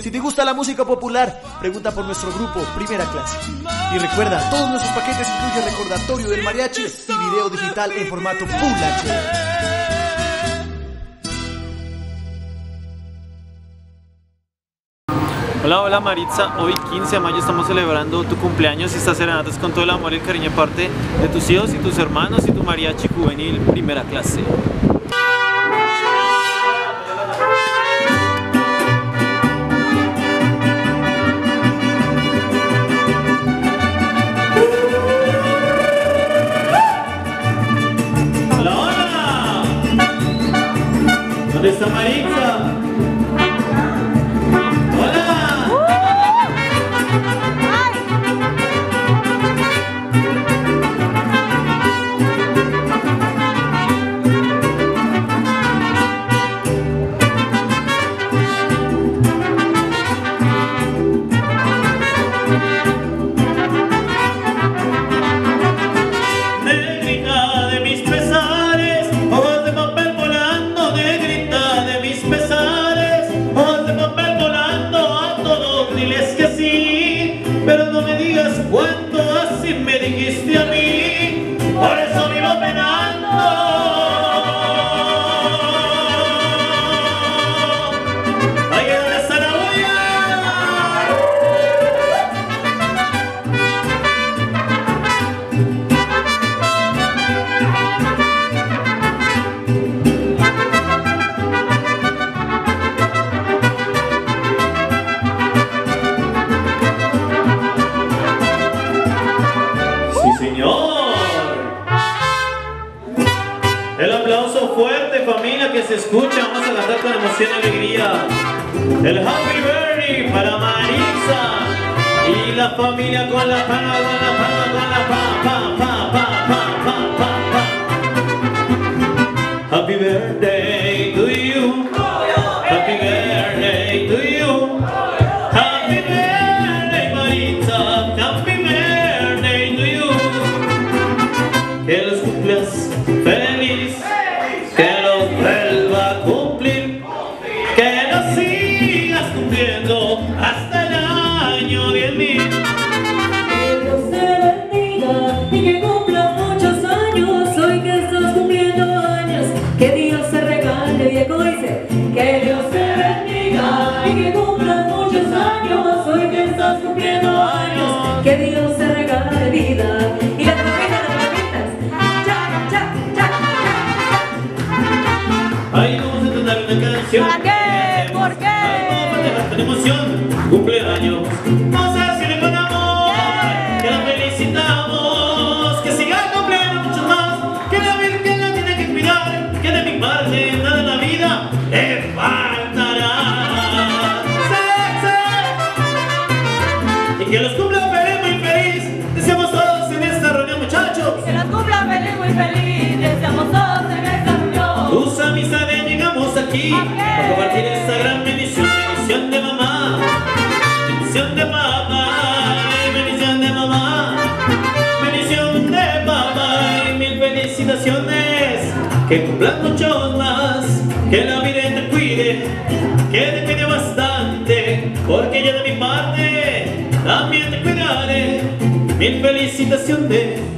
Si te gusta la música popular, pregunta por nuestro grupo Primera Clase. Y recuerda, todos nuestros paquetes incluyen recordatorio del mariachi y video digital en formato Full HD. Hola, hola Maritza, hoy 15 de mayo estamos celebrando tu cumpleaños y estas serenatas con todo el amor y el cariño parte de tus hijos y tus hermanos y tu mariachi juvenil primera clase. ¿Dónde está Maritza? Familia con la palma, una. ¿Para qué? ¿Por qué? Emoción. Cumpleaños. Felicitaciones, que cumplan muchos más, que la vida te cuide, que te cuide bastante, porque yo de mi parte también te cuidaré, mil felicitaciones.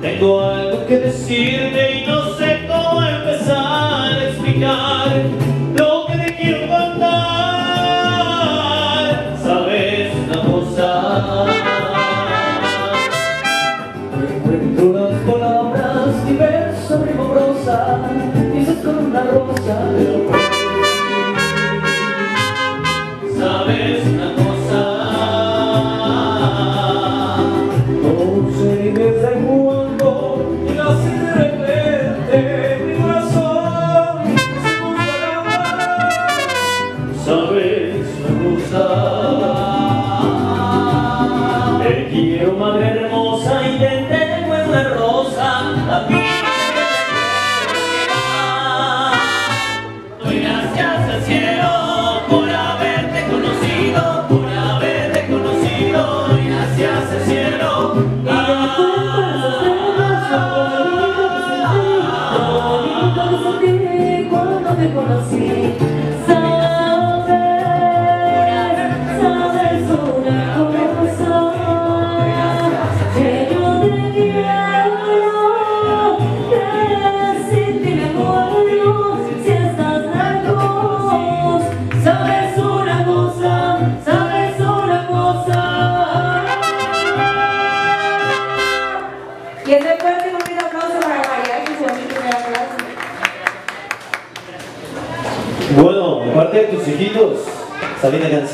Tengo algo que decirte y no sé cómo empezar a explicar. Salvation.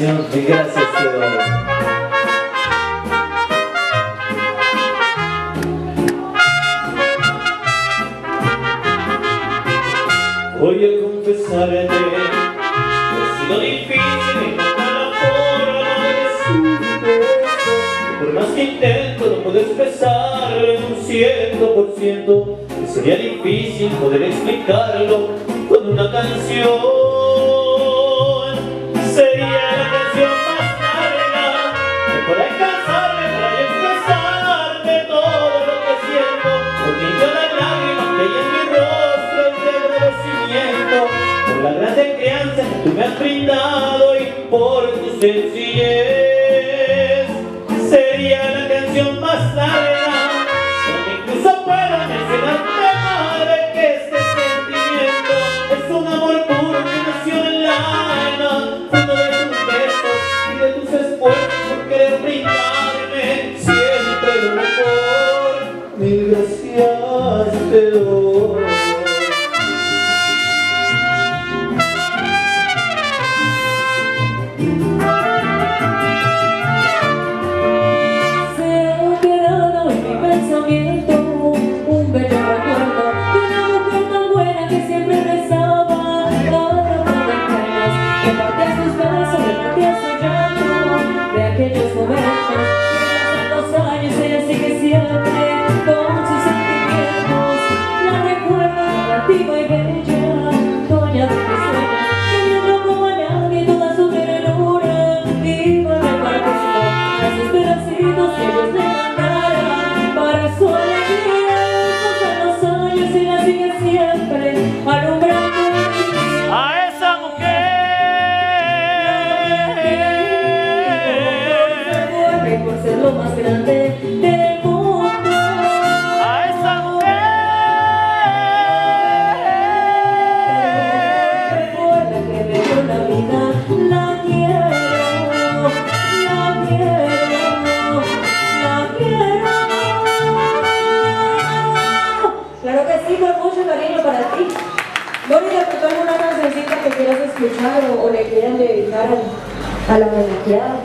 canción gracias te doy. Voy a confesarte que ha sido difícil encontrar la forma de decirte esto. Por más que intento no puedo expresarlo en un ciento por ciento. Que sería difícil poder explicarlo con una canción. sencillez sería la canción más larga, incluso puedo mencionarte. para ti. Lori, ¿le tocó alguna cancioncita que quieras escuchar o, o le quieran dedicar a, a la homenajeada?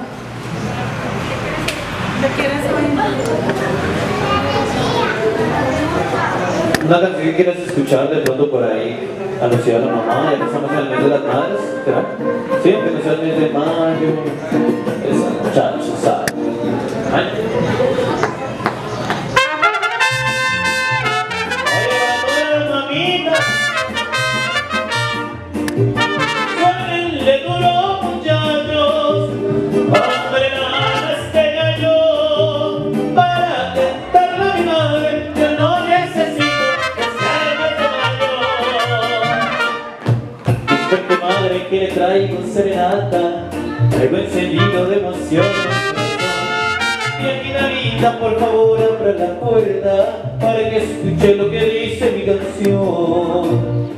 Una canción que quieras escuchar de pronto por ahí, anunciada a la mamá, ya que estamos en el mes de las madres, ¿verdad? Sí, aunque no sea el mes de mayo, esa muchacha sabe. Traigo serenata, traigo encendido de emociones. Y aquí Davita, por favor, abra la puerta para que escuche lo que dice mi canción.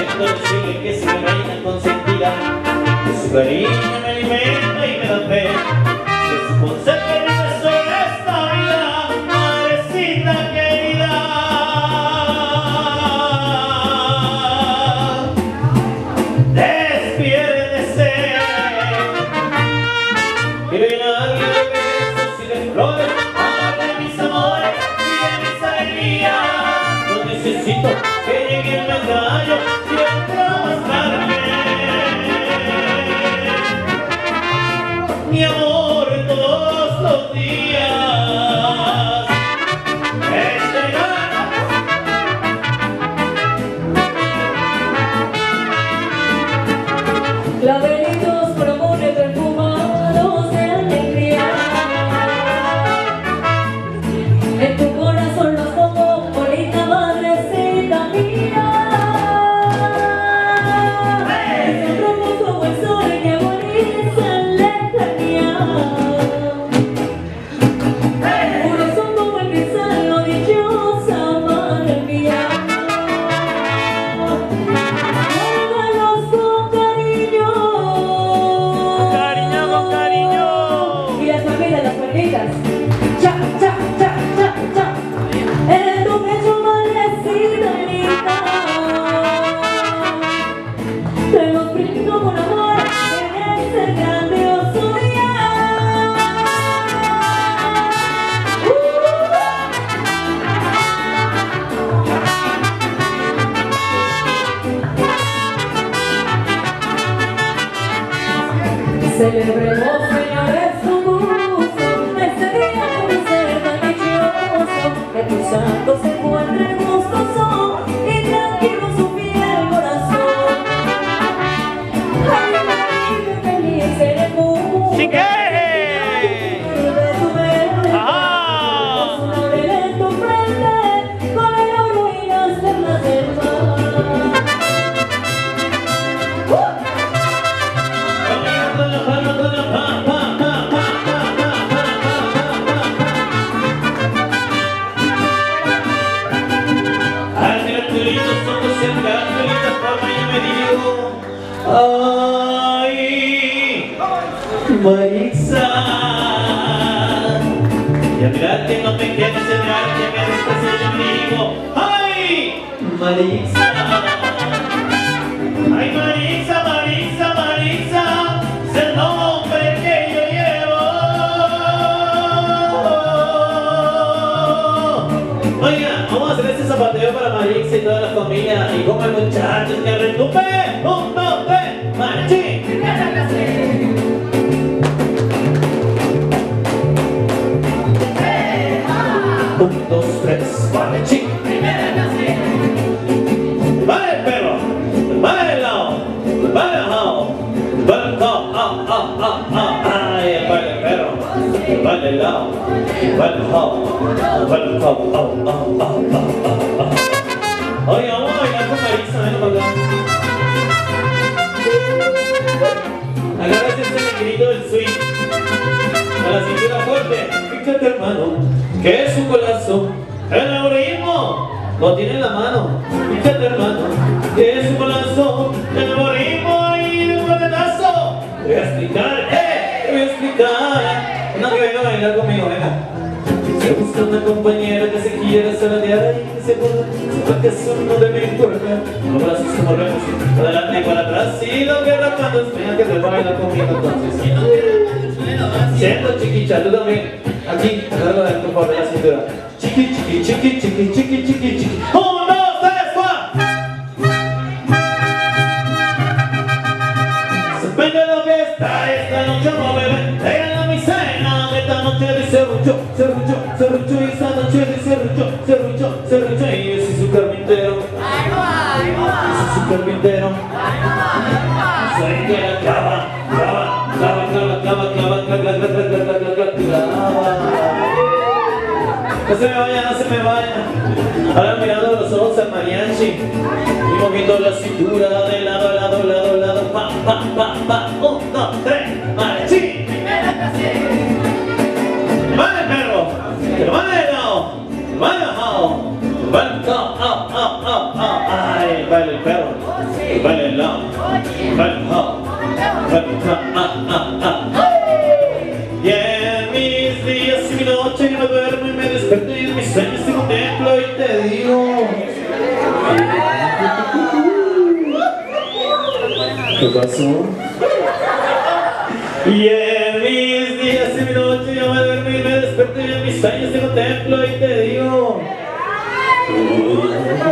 Entonces que se me reina consentida, que su cariño me alimenta y me da fe, que su consejo este zapateo para Marisa y toda la familia. Y como el muchacho que retupe. Un, dos, Vale, lao. Vale, lao. Ah, ah, ah, ah, ah, ah. Oye, vamos a bailar con Marisa, ven para acá. Agárrate ese negrito del swing. A la cintura fuerte. Fíjate, hermano, que es un golazo. El algoritmo lo tiene en la mano. Fíjate, hermano, que es un golazo. El algoritmo y un patatazo. Te voy a explicar, eh, te voy a explicar. A bailar conmigo, venga. Se busca una compañera que se quiera saladear y que se acuerda sepa que eso no debe importar. Los brazos como remos, para adelante y para atrás. Y lo que rapando es venga que te baila conmigo entonces. Siento chiquicha, tú también. Aquí, agárrala de por la cintura. Chiqui, chiqui, chiqui, chiqui, chiqui, chiqui, carpintero. Soy que la clava, clava, clava, clava, clava, clava, clava, clava, clava, clava, No se me vaya, no se me vaya. Ahora mirando los ojos al mariachi y moviendo la cintura de lado a lado, lado a lado, pa, pa, pa, pa. Oh. Y en mis días y mi noche yo me duermo y me despierto y en mis años te contemplo y te digo. Uh,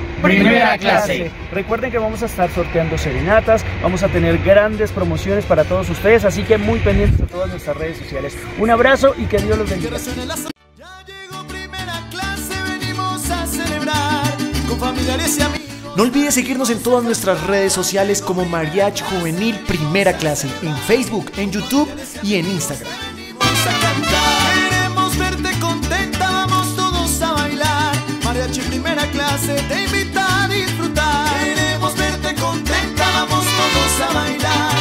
primera clase. Recuerden que vamos a estar sorteando serenatas, vamos a tener grandes promociones para todos ustedes, así que muy pendientes de todas nuestras redes sociales. Un abrazo y que Dios los bendiga. No olvides seguirnos en todas nuestras redes sociales como Mariach Juvenil Primera Clase, en Facebook, en YouTube y en Instagram. Queremos verte contenta, vamos todos a bailar. Mariachi Primera Clase, David. a bailar.